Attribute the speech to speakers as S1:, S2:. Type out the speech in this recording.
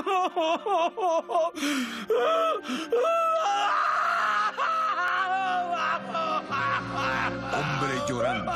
S1: Hombre llorando.